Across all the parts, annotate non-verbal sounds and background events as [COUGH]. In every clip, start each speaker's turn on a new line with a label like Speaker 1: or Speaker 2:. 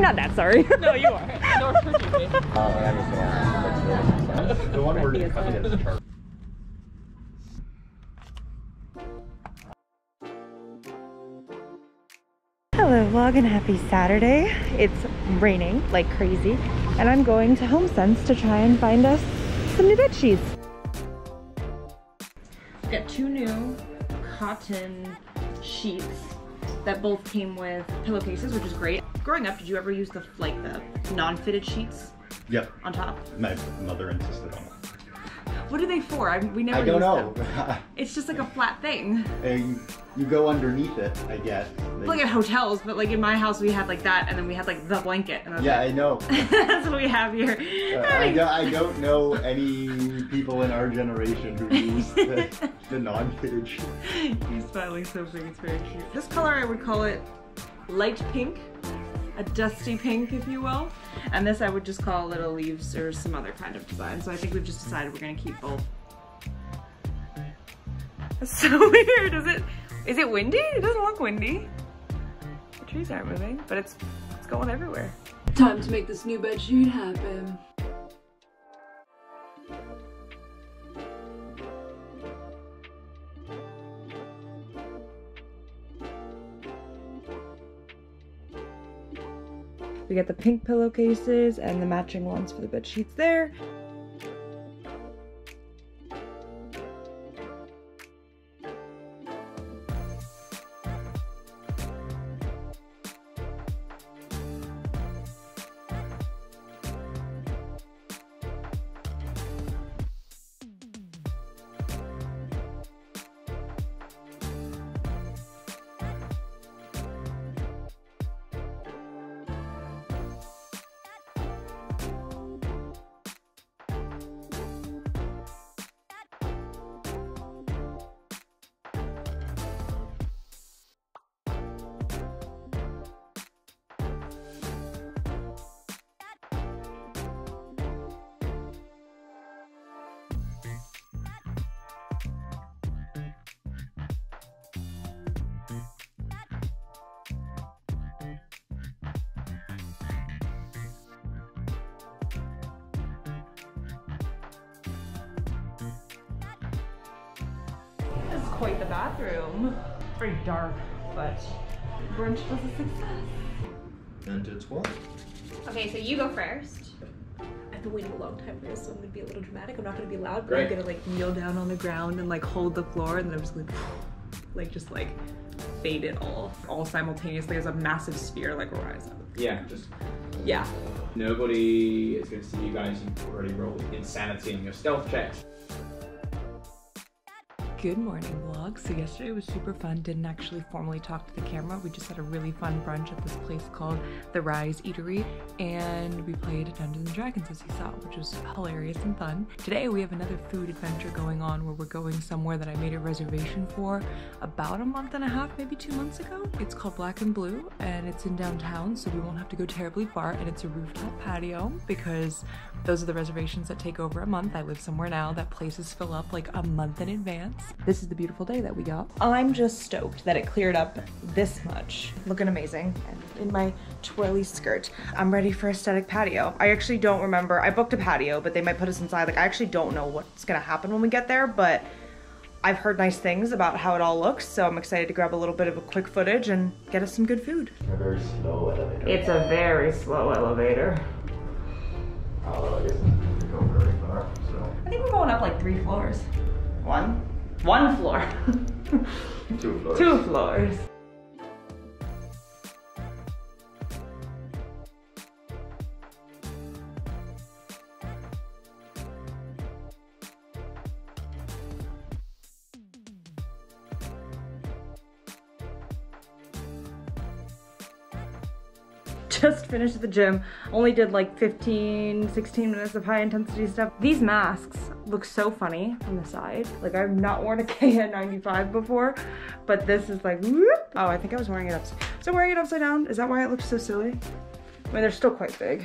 Speaker 1: I'm not that sorry. [LAUGHS]
Speaker 2: No, you are. Nor should you be.
Speaker 3: The one where you cut it as a chart.
Speaker 1: Hello vlog and happy Saturday. It's raining like crazy and I'm going to HomeSense to try and find us some new bed sheets. I've got two new cotton sheets that both came with pillowcases, which is great. Growing up, did you ever use the like the non-fitted sheets
Speaker 3: Yep.
Speaker 1: on top?
Speaker 3: My mother insisted on it.
Speaker 1: What are they for? I, we never
Speaker 3: I don't know. [LAUGHS]
Speaker 1: It's just like a flat thing.
Speaker 3: and you go underneath it, I guess. Like-
Speaker 1: Like at hotels, but like in my house we had like that and then we had like the blanket
Speaker 3: yeah,
Speaker 1: it.
Speaker 3: I know. [LAUGHS]
Speaker 1: That's what we have here.
Speaker 3: Uh, I, don't, I don't know any people in our generation who use the, [LAUGHS] the non-fitted sheet.
Speaker 1: He's smiling so big, it's very cute. This color, I would call it light pink, a dusty pink, if you will. And this I would just call little leaves or some other kind of design. So I think we've just decided we're gonna keep both. That's so [LAUGHS] weird, is it? Is it windy? It doesn't look windy. The trees aren't moving, but it's it's going everywhere.
Speaker 4: Time to make this new bed sheet happen.
Speaker 1: We got the pink pillowcases and the matching ones for the bed sheets there. Quite the bathroom. Very dark, but brunch was a success.
Speaker 3: And it's what?
Speaker 5: Okay, so you go first.
Speaker 4: I've been waiting a long time for this, so I'm gonna be a little dramatic. I'm not gonna be loud, but
Speaker 3: Great.
Speaker 4: I'm gonna like kneel down on the ground and like hold the floor, and then I'm just gonna [SIGHS] like just like fade it all, all simultaneously as a massive sphere like rise up.
Speaker 6: Yeah, just
Speaker 4: Yeah.
Speaker 6: nobody is going to see you guys. You've already rolled insanity in your stealth checks.
Speaker 1: Good morning vlog. So yesterday was super fun. Didn't actually formally talk to the camera. We just had a really fun brunch at this place called The Rise Eatery and we played Dungeons and Dragons as you saw, which was hilarious and fun. Today we have another food adventure going on where we're going somewhere that I made a reservation for about a month and a half, maybe two months ago. It's called Black and Blue and it's in downtown so we won't have to go terribly far and it's a rooftop patio because those are the reservations that take over a month. I live somewhere now that places fill up like a month in advance. This is the beautiful day that we got. I'm just stoked that it cleared up this much. Looking amazing and in my twirly skirt. I'm ready for aesthetic patio. I actually don't remember. I booked a patio, but they might put us inside. Like I actually don't know what's gonna happen when we get there, but I've heard nice things about how it all looks, so I'm excited to grab a little bit of a quick footage and get us some good food.
Speaker 3: A very slow elevator.
Speaker 1: It's a very slow elevator.
Speaker 3: Although I guess it doesn't go very far, so.
Speaker 1: I think we're going up like three floors. One? One floor.
Speaker 3: Two floors.
Speaker 1: Two floors. just finished the gym. Only did like 15, 16 minutes of high intensity stuff. These masks look so funny from the side. Like I've not worn a [LAUGHS] KN95 before, but this is like, whoop. Oh, I think I was wearing it upside, was I wearing it upside down? Is that why it looks so silly? I mean, they're still quite big.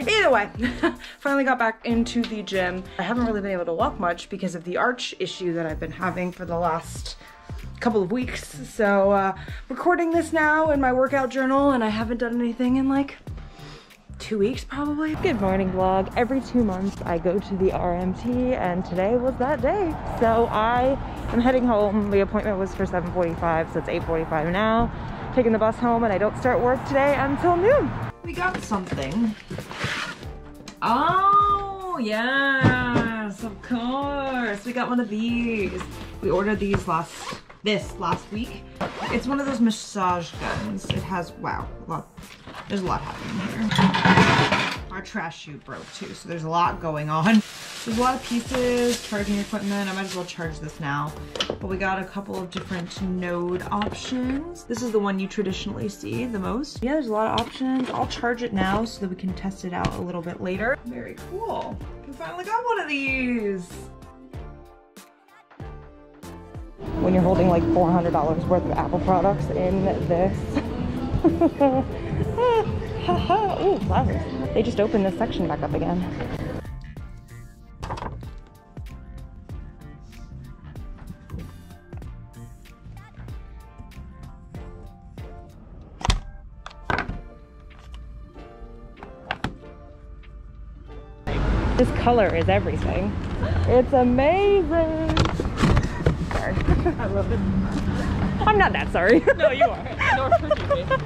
Speaker 1: Either way, [LAUGHS] finally got back into the gym. I haven't really been able to walk much because of the arch issue that I've been having for the last couple of weeks. So uh, recording this now in my workout journal and I haven't done anything in like two weeks probably. Good morning vlog. Every two months I go to the RMT and today was that day. So I am heading home. The appointment was for 7.45 so it's 8.45 now. Taking the bus home and I don't start work today until noon. We got something. Oh, yes, of course. We got one of these. We ordered these last, this last week. It's one of those massage guns. It has, wow, a lot, there's a lot happening here. Our trash chute broke too, so there's a lot going on. There's a lot of pieces, charging equipment. I might as well charge this now. But we got a couple of different node options. This is the one you traditionally see the most. Yeah, there's a lot of options. I'll charge it now so that we can test it out a little bit later. Very cool. We finally got one of these. When you're holding like $400 worth of Apple products in this. [LAUGHS] Ooh, flowers. They just opened this section back up again. This color is everything. It's amazing. Sorry. [LAUGHS] I love it. I'm not that sorry.
Speaker 2: No, you are. Nor should [LAUGHS] you be.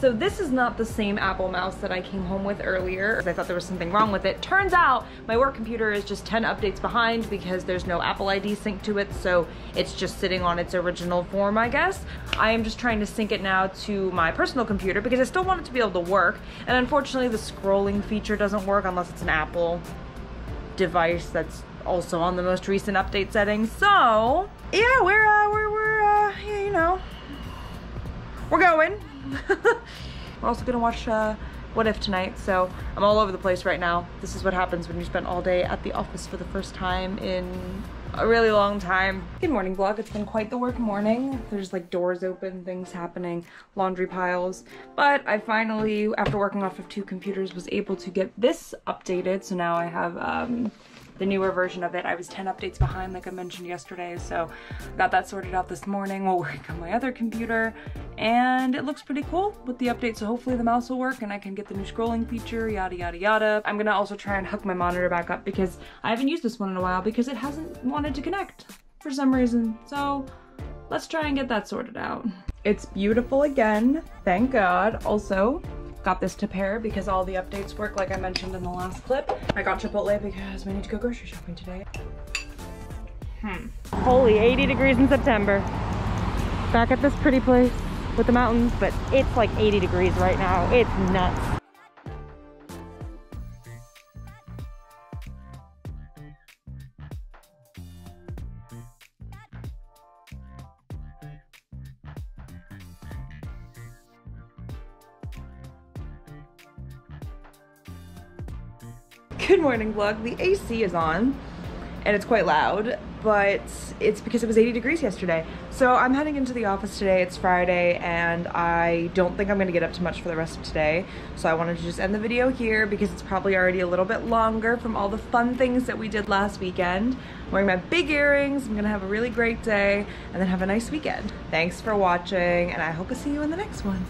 Speaker 1: So this is not the same Apple mouse that I came home with earlier. I thought there was something wrong with it. Turns out my work computer is just 10 updates behind because there's no Apple ID sync to it, so it's just sitting on its original form, I guess. I am just trying to sync it now to my personal computer because I still want it to be able to work. And unfortunately, the scrolling feature doesn't work unless it's an Apple device that's also on the most recent update settings. So, yeah, we're, uh, we're, we're, uh, yeah, you know, we're going. We're also gonna watch uh, What If tonight, so I'm all over the place right now. This is what happens when you spend all day at the office for the first time in a really long time. Good morning vlog, it's been quite the work morning. There's like doors open, things happening, laundry piles. But I finally, after working off of two computers, was able to get this updated. So now I have um, the newer version of it. I was 10 updates behind like I mentioned yesterday, so got that sorted out this morning while [LAUGHS] working on my other computer, and it looks pretty cool with the update, so hopefully the mouse will work and I can get the new scrolling feature, yada yada yada. I'm gonna also try and hook my monitor back up because I haven't used this one in a while because it hasn't wanted to connect for some reason, so let's try and get that sorted out. It's beautiful again, thank God. Also, got this to pair because all the updates work like I mentioned in the last clip. I got Chipotle because we need to go grocery shopping today. Hmm. Holy 80 degrees in September. Back at this pretty place with the mountains, but it's like 80 degrees right now. It's nuts. Good morning vlog. The AC is on and it's quite loud, but it's because it was 80 degrees yesterday. So I'm heading into the office today. It's Friday and I don't think I'm gonna get up too much for the rest of today. So I wanted to just end the video here because it's probably already a little bit longer from all the fun things that we did last weekend. I'm wearing my big earrings. I'm gonna have a really great day and then have a nice weekend. Thanks for watching and I hope to see you in the next one.